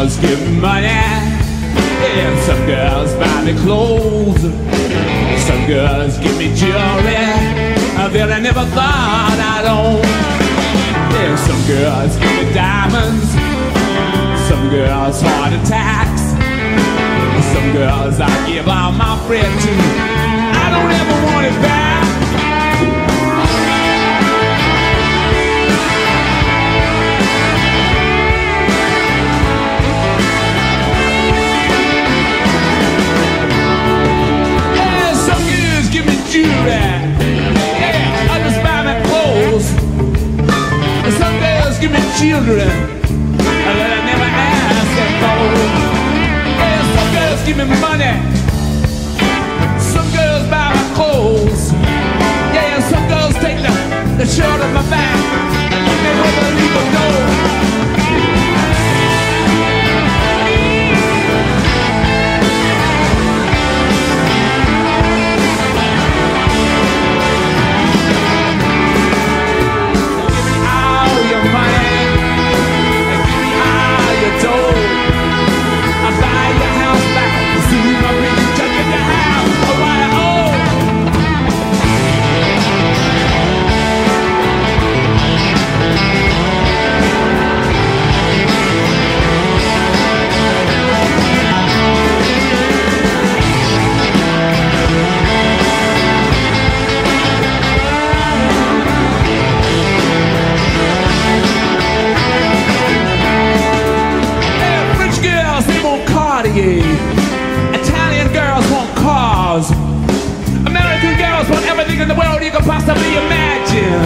girls give me money, and some girls buy me clothes. Some girls give me jewelry that I never thought I'd own. And some girls give me diamonds, some girls heart attacks, some girls I give all my bread to. I don't ever want it back. Cartier. Italian girls want cars. American girls want everything in the world you can possibly imagine.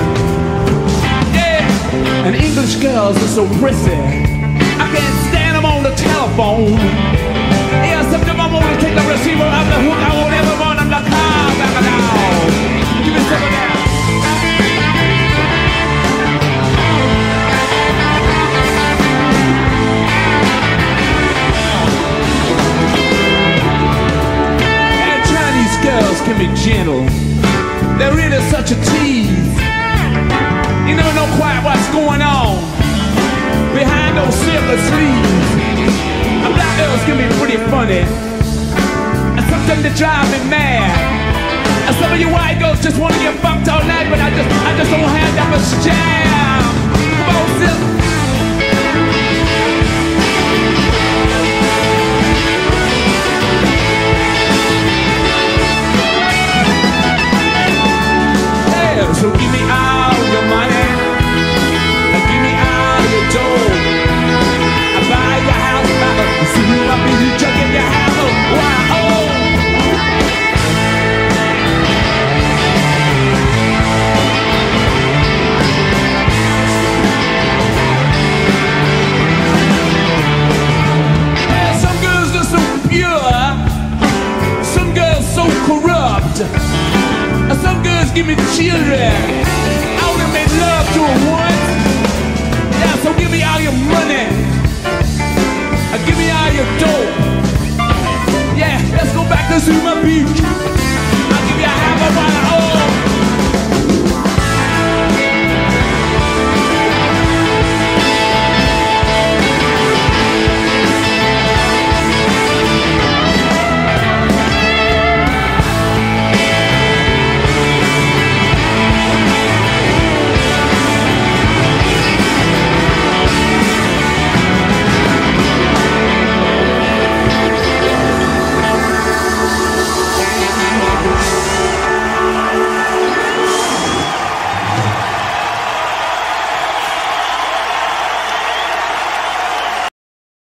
Yeah, and English girls are so prissy. I can't stand them on the telephone. Be gentle. They're really such a tease. You never know quite what's going on behind those silver sleeves. And black girls can be pretty funny. And sometimes they drive me mad. Me children. I wanna make love to a once. Yeah, so give me all your money. Uh, Give me all your dope.